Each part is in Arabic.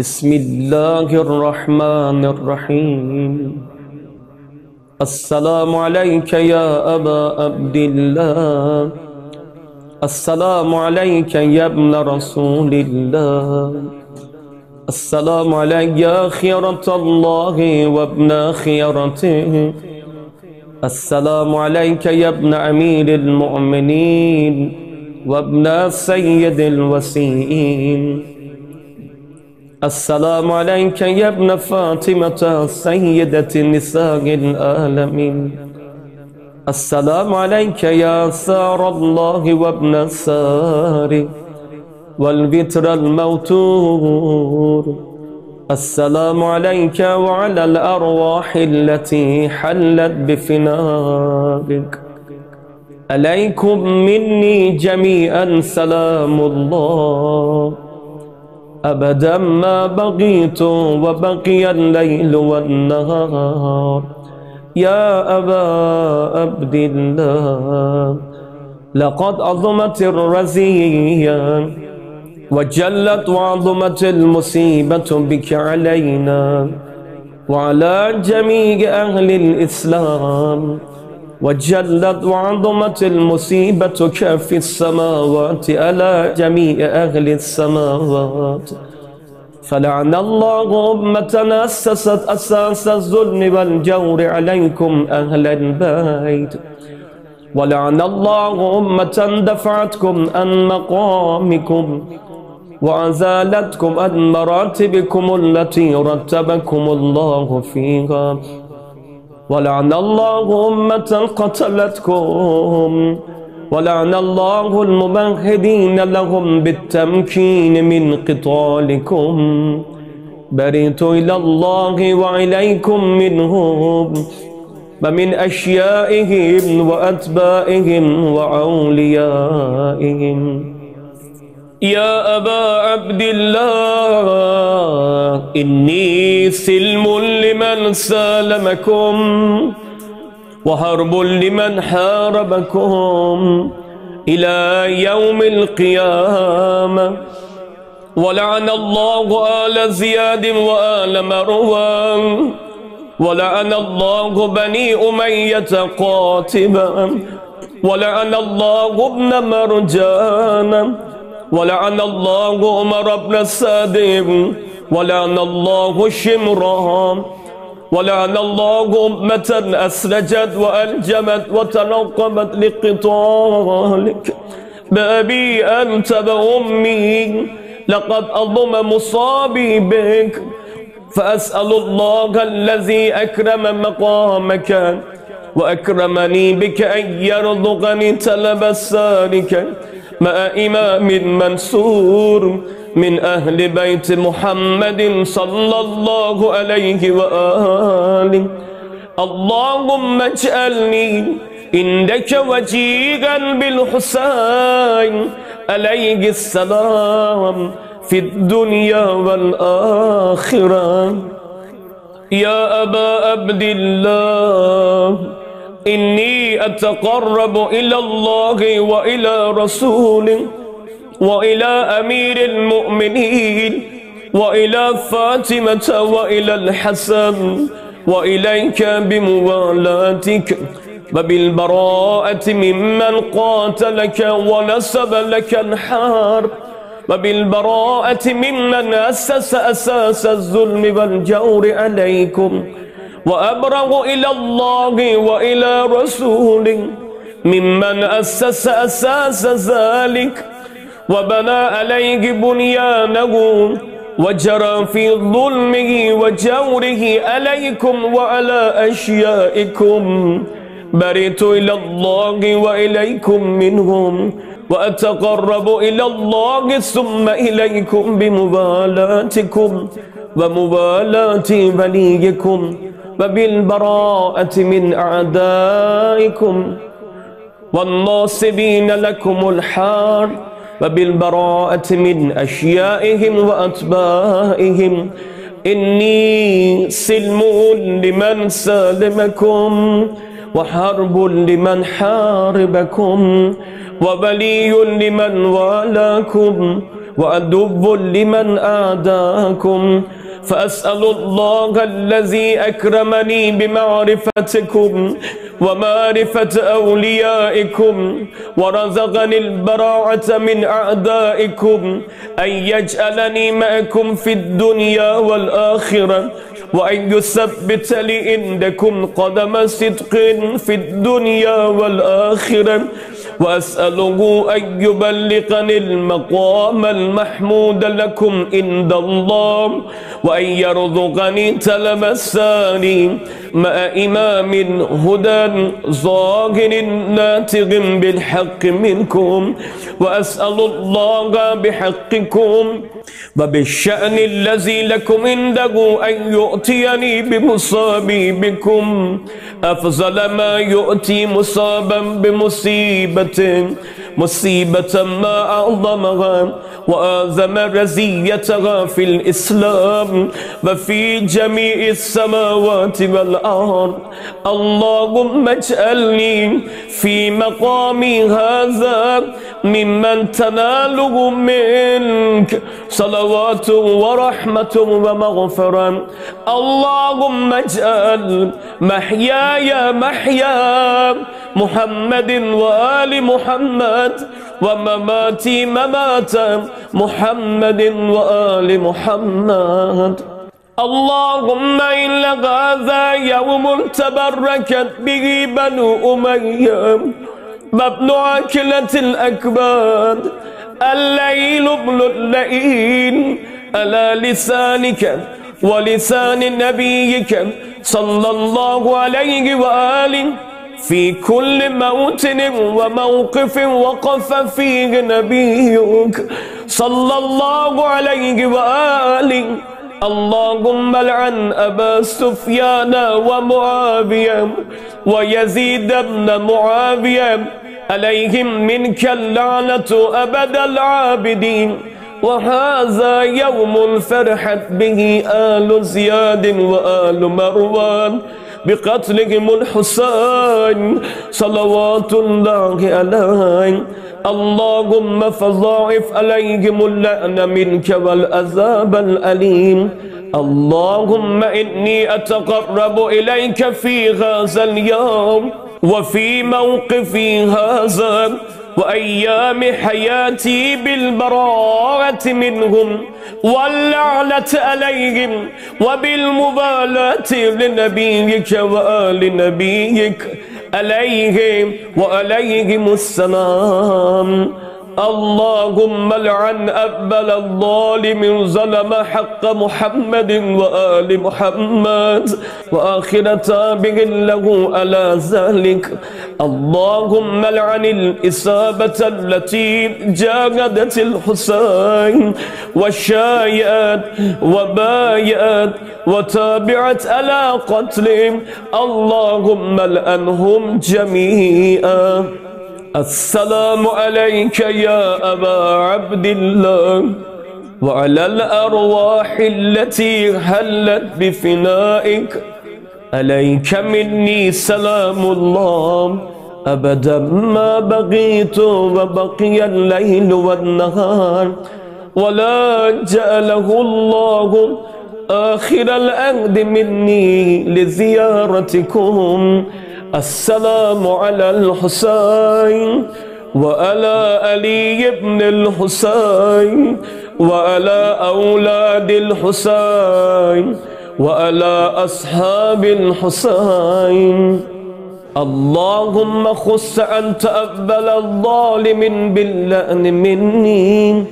بسم الله الرحمن الرحيم. السلام عليك يا أبا عبد الله. السلام عليك يا ابن رسول الله. السلام عليك يا خيرة الله وابن خيرته. السلام عليك يا ابن أمير المؤمنين وابن سيد الوسيم. السلام عليك يا ابن فاطمة سيدة نساء العالمين. السلام عليك يا سار الله وابن سار والبتر الموتور. السلام عليك وعلى الأرواح التي حلت بفنائك عليكم مني جميعا سلام الله. أبدا ما بقيت وبقي الليل والنهار. يا أبا عبد الله لقد عظمت الرزية وجلت وعظمت المصيبة بك علينا وعلى جميع أهل الإسلام. وجلت وعظمت المصيبة في السماوات على جميع أهل السماوات. فلعن الله أمة أسست أساس الظلم والجور عليكم أهل البيت. ولعن الله أمة دفعتكم عن مقامكم وأزالتكم عن مراتبكم التي رتبكم الله فيها. ولعن الله أمة قتلتكم. ولعن الله الممهدين لهم بالتمكين من قتالكم. بريت إلى الله وإليكم منهم. ومن أشيائهم وأتباعهم وأوليائهم. يا أبا عبد الله إني سلم لمن سالمكم وهرب لمن حاربكم إلى يوم القيامة. ولعن الله آل زياد وآل مروان ولعن الله بني أمية قاتبا ولعن الله ابن مرجان. ولعن الله عمر بن السادم ولعن الله شمران ولعن الله أمة أسرجت وألجمت وتنقبت لقتالك. بأبي أنت بأمي لقد أضم مصابي بك. فأسأل الله الذي أكرم مقامك وأكرمني بك أن يرزقني تلب السالك. مع إمام منصور من أهل بيت محمد صلى الله عليه وآله. اللهم اجعلني عندك وجيها بالحسين عليه السلام في الدنيا والآخرة. يا أبا عبد الله إني أتقرب إلى الله وإلى رسوله وإلى أمير المؤمنين وإلى فاطمة وإلى الحسن وإليك بموالاتك وبالبراءة ممن قاتلك ونسب لك الحرب وبالبراءة ممن أسس أساس الظلم والجور عليكم وأبرغ إلى الله وإلى رسوله ممن أسس أساس ذلك وبنى عليه بنيانه وجرى في ظلمه وجوره عليكم وعلى أشيائكم بريت إلى الله وإليكم منهم وأتقرب إلى الله ثم إليكم بمبالاتكم ومبالاة وليكم وبالبراءة من أعدائكم والناصبين لكم الحار وبالبراءة من أشيائهم وأتباعهم إني سلم لمن سالمكم وحرب لمن حاربكم وبلي لمن والاكم وعدو لمن آداكم. فأسأل الله الذي أكرمني بمعرفتكم ومعرفة أوليائكم ورزقني البراعة من أعدائكم أن يجعلني معكم في الدنيا والآخرة وأن يثبت لي عندكم قدم صدق في الدنيا والآخرة. وأسأله أن يبلغني المقام المحمود لكم عند الله وأن يرزقني تلمساني مع إمام هدى ظاهر ناتغ بالحق منكم وأسأل الله بحقكم وبالشأن الذي لكم عنده أن يؤتيني بمصابي بكم أفضل ما يؤتي مصابا بمصيبة مصيبة ما أعظمها وآذم رزيتها في الإسلام وفي جميع السماوات والأرض. اللهم اجعلني في مقامي هذا ممن تناله منك صلوات ورحمة ومغفرة. اللهم اجعل محياي محيا محمد وآل محمد ومماتي ممات محمد وآل محمد. اللهم إن هذا يوم تبركت به بنو أمية مبنو عكلة الأكباد. الليل ابن الليل على لسانك ولسان نبيك صلى الله عليه وآله في كل موطن وموقف وقف فيه نبيك صلى الله عليه وآله. اللهم لعن أبا سفيان ومعاوية ويزيد بن معاوية عليهم منك اللعنة أبد العابدين. وهذا يوم فرحت به آل زياد وآل مروان. بقتلهم الحسين. صلوات الله عليه. اللهم فضاعف عليهم اللعن منك والعذاب الأليم. اللهم إني أتقرب إليك في هذا اليوم وفي موقفي هذا. وأيام حياتي بالبراءة منهم واللعنة عليهم وبالمبالاة لنبيك وآل نبيك عليهم وعليهم السلام. اللهم لعن أبل الظالم ظلم حق محمد وآل محمد وآخر تابع له على ذلك. اللهم لعن الإصابة التي جاهدت الحسين وشايعت وبايعت وتابعت على قتلهم. اللهم لعنهم جميعا. السلام عليك يا أبا عبد الله وعلى الأرواح التي هلت بفنائك. عليك مني سلام الله. أبدا ما بقيت وبقي الليل والنهار. ولا جعله الله آخر الأهد مني لزيارتكم. السلام على الحسين وعلى علي بن الحسين وعلى أولاد الحسين وعلى أصحاب الحسين. اللهم خص أنت أقبل الظالم باللأن مني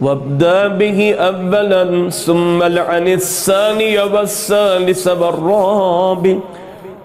وابدأ به أولا ثم لعن الثاني والثالث والرابع.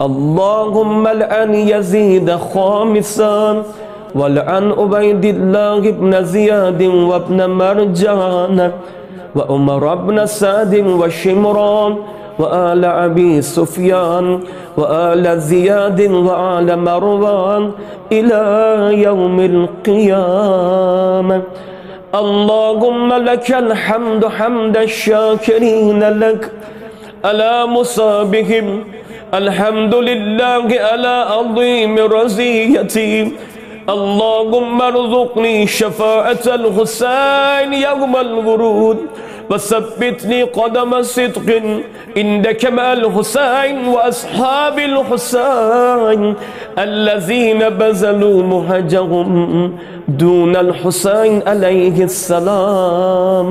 اللهم لعن يزيد خامسا ولعن عبيد الله بن زياد وابن مرجان وعمر بن سعد وشمران وآل أبي سفيان وآل زياد وآل مروان إلى يوم القيامة. اللهم لك الحمد حمد الشاكرين لك. على مصابهم الحمد لله على عظيم رزيتي اللهم ارزقني شفاعة الحسين يوم الورود. وثبتني قدم صدق عندك مع الحسين وأصحاب الحسين الذين بذلوا مهجهم دون الحسين عليه السلام.